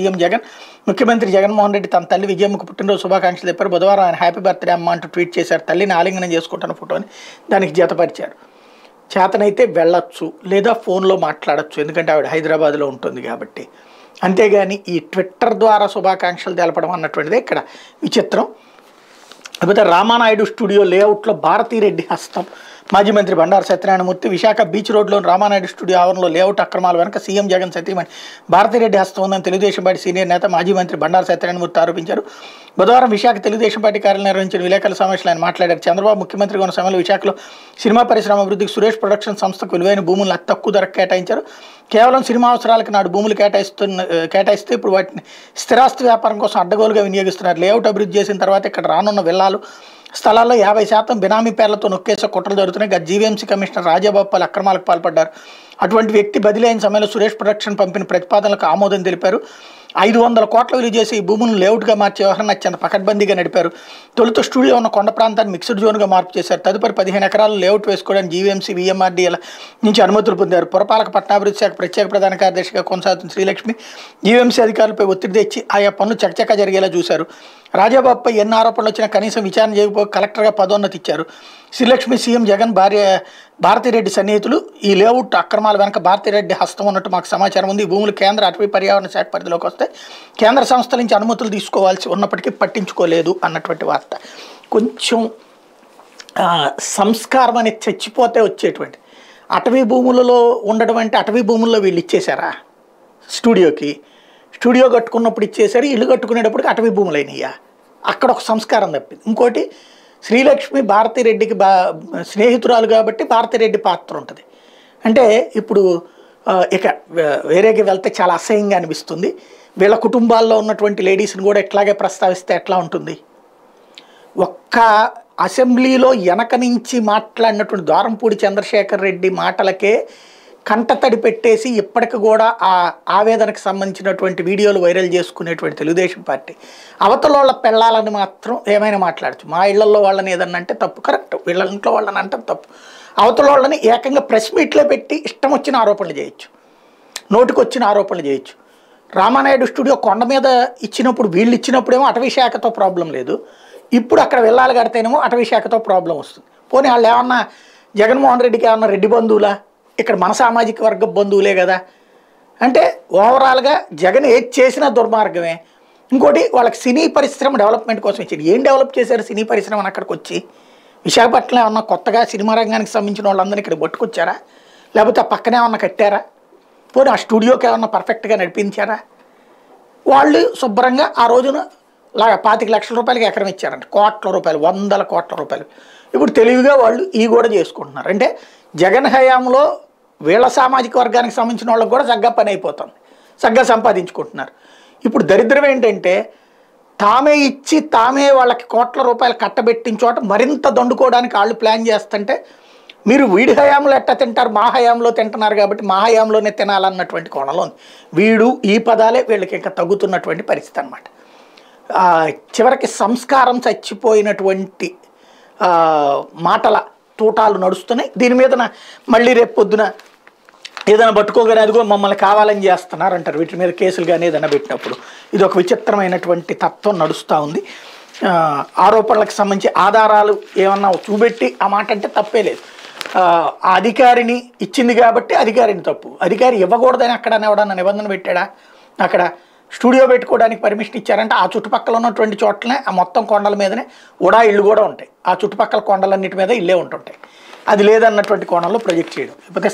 CM Jagan. ముఖ్యమంత్రి జగన్మోహన్ రెడ్డి తన తల్లి విజయమ్మకు పుట్టినరోజు శుభాకాంక్షలు చెప్పారు. బుధవారం ఆయన హ్యాపీ బర్త్డే అమ్మ అంటూ ట్వీట్ చేశారు. తల్లిని ఆలింగనం చేసుకుంటున్న ఫోటోని దానికి జతపరిచారు. చేతనైతే వెళ్ళొచ్చు లేదా ఫోన్లో మాట్లాడొచ్చు. ఎందుకంటే ఆవిడ హైదరాబాద్లో ఉంటుంది కాబట్టి. అంతేగాని ఈ ట్విట్టర్ ద్వారా శుభాకాంక్షలు తెలపడం అన్నటువంటిదే ఇక్కడ విచిత్రం. లేకపోతే రామానాయుడు స్టూడియో లేఅవుట్లో భారతీరెడ్డి హస్తం. మాజీ మంత్రి బండారు సత్యనారాయణమూర్తి విశాఖ బీచ్ రోడ్లోని రామానాయుడు స్టూడియో ఆవరణలో లేఅవుట్ అక్రమాల వెనక సీఎం జగన్ సతీమణి భారతిరెడ్డి హస్తం ఉందని తెలుగుదేశం పార్టీ సీనియర్ నేత మాజీ మంత్రి బండారు సత్యనారాయణమూర్తి ఆరోపించారు. బుధవారం విశాఖ తెలుగుదేశం పార్టీ కార్యాలయం నిర్వహించిన విలేకరుల సమావేశంలో ఆయన మాట్లాడారు. చంద్రబాబు ముఖ్యమంత్రిగా ఉన్న సమయంలో విశాఖలో సినిమా పరిశ్రమ అభివృద్ధికి సురేష్ ప్రొడక్షన్ సంస్థకు విలువైన భూములను అతి తక్కువ ధరకు కేటాయించారు. కేవలం సినిమా అవసరాలకు నాడు భూములు కేటాయిస్తున్న కేటాయిస్తే ఇప్పుడు వాటిని స్థిరాస్తి వ్యాపారం కోసం అడ్డగోలుగా వినియోగిస్తున్నారు. లేఅవుట్ అభివృద్ధి చేసిన తర్వాత ఇక్కడ రానున్న విల్లాలు స్థలాల్లో యాభై శాతం బినామీ పేర్లతో నొక్కేసే కుట్రలు జరుగుతున్నాయి. గత జీవీఎంసీ కమిషనర్ రాజాబాపాల్ అక్రమాలకు పాల్పడ్డారు. అటువంటి వ్యక్తి బదిలీ అయిన సమయంలో సురేష్ ప్రొడక్షన్ పంపిన ప్రతిపాదనలకు ఆమోదం తెలిపారు. ఐదు వందల కోట్ల విలువ చేసి ఈ భూములను లేఅవుట్గా మార్చే వ్యవహారం అత్యంత పకడ్బందీగా నడిపారు. తొలుత స్టూడియో ఉన్న కొండ ప్రాంతాన్ని మిక్స్డ్ జోన్గా మార్పు చేశారు. తదుపరి పదిహేను ఎకరాలు లేఅవుట్ వేసుకోవడానికి జీవీఎంసీ వీఎంఆర్డీఎల నుంచి అనుమతులు పొందారు. పురపాలక పట్టణాభివృద్ధి శాఖ ప్రత్యేక ప్రధాన కార్యదర్శిగా కొనసాగుతున్న శ్రీలక్ష్మి జీవీఎంసీ అధికారులపై ఒత్తిడి తెచ్చి ఆయా పనులు చకచకా జరిగేలా చూశారు. రాజాబాబుపై ఎన్ని ఆరోపణలు వచ్చినా కనీసం విచారణ చేయకపోయి కలెక్టర్గా పదోన్నతి ఇచ్చారు. శ్రీలక్ష్మి సీఎం జగన్ భార్య భారతిరెడ్డి సన్నిహితులు. ఈ లేఅవుట్ అక్రమాల వెనక భారతిరెడ్డి హస్తం ఉన్నట్టు మాకు సమాచారం ఉంది. ఈ భూములు కేంద్ర అటవీ పర్యావరణ శాఖ పరిధిలోకి వస్తే కేంద్ర సంస్థల నుంచి అనుమతులు తీసుకోవాల్సి ఉన్నప్పటికీ పట్టించుకోలేదు అన్నటువంటి వార్త. కొంచెం సంస్కారం అనేది చచ్చిపోతే వచ్చేటువంటి. అటవీ భూములలో ఉండడం అంటే అటవీ భూముల్లో వీళ్ళు ఇచ్చేశారా? స్టూడియోకి. స్టూడియో కట్టుకున్నప్పుడు ఇచ్చేసారు ఇల్లు కట్టుకునేటప్పటికి అటవీ భూములు అయినాయా? అక్కడ ఒక సంస్కారం తప్పింది. ఇంకోటి శ్రీలక్ష్మి భారతిరెడ్డికి బా స్నేహితురాలు కాబట్టి భారతిరెడ్డి పాత్ర ఉంటుంది. అంటే ఇప్పుడు ఇక వేరేకి వెళ్తే చాలా అసహ్యంగా అనిపిస్తుంది. వీళ్ళ కుటుంబాల్లో ఉన్నటువంటి లేడీస్ని కూడా ఇట్లాగే ప్రస్తావిస్తే ఎట్లా ఉంటుంది? ఒక్క అసెంబ్లీలో వెనక నుంచి మాట్లాడినటువంటి ద్వారంపూడి చంద్రశేఖర్ రెడ్డి మాటలకే కంటతడి పెట్టేసి ఇప్పటికి కూడా ఆ ఆవేదనకు సంబంధించినటువంటి వీడియోలు వైరల్ చేసుకునేటువంటి తెలుగుదేశం పార్టీ. అవతల వాళ్ళ పెళ్ళాలని మాత్రం ఏమైనా మాట్లాడచ్చు. మా ఇళ్ళలో వాళ్ళని ఏదన్నా అంటే తప్పు. కరెక్ట్. వీళ్ళ ఇంట్లో వాళ్ళని అంటే తప్పు. అవతల వాళ్ళని ఏకంగా ప్రెస్ మీట్లో పెట్టి ఇష్టం వచ్చిన ఆరోపణలు చేయొచ్చు. నోటికొచ్చిన ఆరోపణలు చేయొచ్చు. రామానాయుడు స్టూడియో కొండ మీద ఇచ్చినప్పుడు వీళ్ళు ఇచ్చినప్పుడేమో అటవీ శాఖతో ప్రాబ్లం లేదు. ఇప్పుడు అక్కడ వెళ్ళాలి కడితేనేమో అటవీ శాఖతో ప్రాబ్లం వస్తుంది. పోనీ వాళ్ళు ఏమన్నా జగన్మోహన్ రెడ్డికి ఏమన్నా రెడ్డి బంధువులా? ఇక్కడ మన సామాజిక వర్గ బంధువులే కదా. అంటే ఓవరాల్గా జగన్ ఏది చేసినా దుర్మార్గమే. ఇంకోటి వాళ్ళకి సినీ పరిశ్రమ డెవలప్మెంట్ కోసం ఇచ్చింది. ఏం డెవలప్ చేశారు సినీ పరిశ్రమ అక్కడికి వచ్చి? విశాఖపట్నం ఏమన్నా కొత్తగా సినిమా రంగానికి సంబంధించిన వాళ్ళందరినీ ఇక్కడ పట్టుకొచ్చారా? లేకపోతే ఆ పక్కనే ఏమన్నా కట్టారా? పోనీ ఆ స్టూడియోకి ఏమన్నా పర్ఫెక్ట్గా నడిపించారా? వాళ్ళు శుభ్రంగా ఆ రోజున లాగా పాతిక లక్షల రూపాయలకి ఎకరం ఇచ్చారంట. కోట్ల రూపాయలు వందల కోట్ల రూపాయలు. ఇప్పుడు తెలివిగా వాళ్ళు ఈ కూడా చేసుకుంటున్నారు. అంటే జగన్ హయాంలో వీళ్ళ సామాజిక వర్గానికి సంబంధించిన వాళ్ళకి కూడా చక్కగా పని అయిపోతుంది. చక్కగా సంపాదించుకుంటున్నారు. ఇప్పుడు దరిద్రం ఏంటంటే తామే ఇచ్చి తామే వాళ్ళకి కోట్ల రూపాయలు కట్టబెట్టిన చోట మరింత దండుకోవడానికి వాళ్ళు ప్లాన్ చేస్తుంటే మీరు వీడి హయాంలో ఎట్టా తింటారు మా హయాంలో తింటున్నారు కాబట్టి మా హయాంలోనే తినాలన్నటువంటి కోణంలో ఉంది. వీడు ఈ పదాలే వీళ్ళకి ఇంకా తగ్గుతున్నటువంటి పరిస్థితి అనమాట చివరికి సంస్కారం చచ్చిపోయినటువంటి మాటల తూటాలు నడుస్తున్నాయి. దీని మీద మళ్ళీ రేపు పొద్దున ఏదైనా పట్టుకోగానే అదిగో మమ్మల్ని కావాలని చేస్తున్నారు అంటారు వీటి మీద కేసులు కానీ ఏదైనా పెట్టినప్పుడు. ఇది ఒక విచిత్రమైనటువంటి తత్వం నడుస్తూ ఉంది. ఆరోపణలకు సంబంధించి ఆధారాలు ఏమన్నా చూపెట్టి ఆ మాట అంటే తప్పే లేదు. ఆ అధికారిని ఇచ్చింది కాబట్టి అధికారిని తప్పు. అధికారి ఇవ్వకూడదని అక్కడ ఎవడన్నా నిబంధన పెట్టాడా? అక్కడ స్టూడియో పెట్టుకోవడానికి పర్మిషన్ ఇచ్చారంటే ఆ చుట్టుపక్కల ఉన్నటువంటి చోట్లనే ఆ మొత్తం కొండల మీదనే ఉడా ఇళ్ళు కూడా ఉంటాయి. ఆ చుట్టుపక్కల కొండలన్నిటి మీద ఇల్లే ఉంటుంటాయి. అది లేదన్నటువంటి కోణంలో ప్రొజెక్ట్ చేయడం. ఇకపోతే